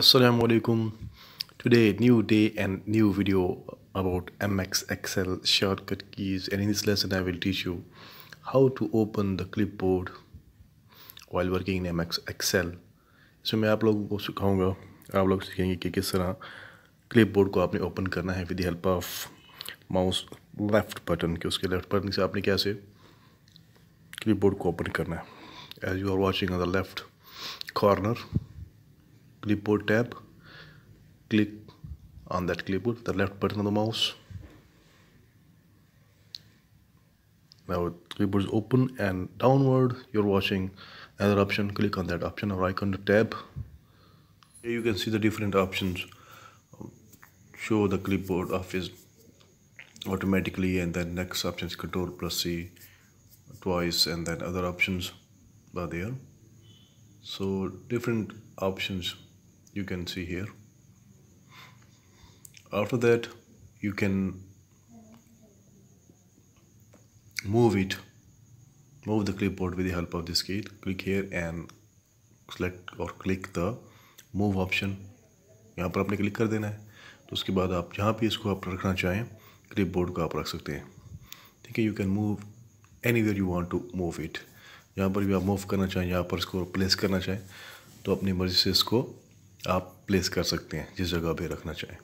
Assalamu alaikum. Today, new day and new video about MX Excel shortcut keys. And in this lesson, I will teach you how to open the clipboard while working in MX Excel. इसमें मैं आप लोगों को सिखाऊँगा आप लोग सीखेंगे कि किस तरह क्लिपबोर्ड को आपने ओपन करना है with help of mouse left button के उसके लेफ़्ट बटन से आपने कैसे क्लिपबोर्ड को ओपन करना है as you are watching on the left corner clipboard tab click on that clipboard the left button on the mouse. Now clipboard is open and downward you're watching another option click on that option or icon the tab. Here you can see the different options. Show the clipboard office automatically and then next option is control plus c twice and then other options are there. So different options you can see here. After that, you can move it, move the clipboard with the help of this key. Click here and select or click the move option. यहाँ पर आपने click कर देना है। तो उसके बाद आप जहाँ भी इसको आप रखना चाहें क्लिप बोर्ड को आप रख सकते हैं। ठीक है you can move anywhere you want to move it यहाँ पर भी आप मूव करना चाहें यहाँ पर इसको प्लेस करना चाहें तो अपनी मर्ज़ी से इसको आप प्लेस कर सकते हैं, जिस जगह पे रखना चाहें।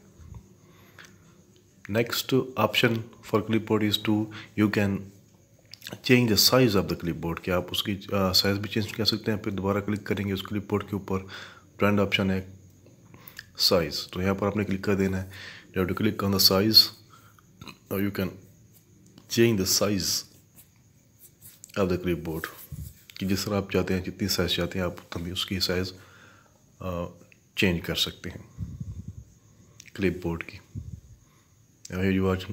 Next option for clipboard is to you can change the size of the clipboard कि आप उसकी साइज़ भी चेंज कर सकते हैं, फिर दोबारा क्लिक करेंगे उस क्लिपबोर्ड के ऊपर। फ्रंट ऑप्शन है साइज़ तो यहाँ पर आपने क्लिक कर देना है। You to click on the size और you can change the size of the clipboard कि जिस तरह आप चाहते हैं, जितनी साइज़ चाहते हैं, आप तभी उसकी साइज़ चेंज कर सकते हैं क्लिप बोर्ड की यू आज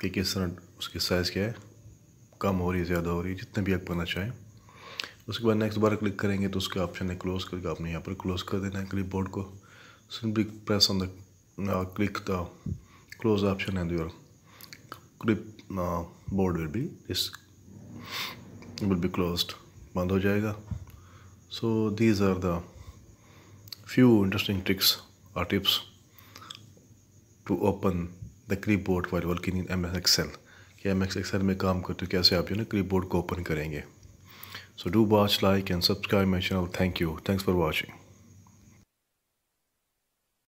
कि किस तरह उसकी साइज़ क्या है, कम हो रही है, ज़्यादा हो रही है, जितने भी आप करना चाहें। उसके बाद नेक्स्ट बार क्लिक करेंगे तो उसके ऑप्शन है क्लोज़ करके आपने यहाँ पर क्लोज़ कर देना है क्लिप बोर्ड को simply press on the click the close option and your clipboard will be is will be closed बंद हो जाएगा। So these are the few interesting tricks or tips to open the clipboard while working in MS Excel. कि M X Excel में काम करते हो, कैसे आप जो ना क्लिपबोर्ड को ओपन करेंगे। So do watch like and subscribe my channel thank you thanks for watching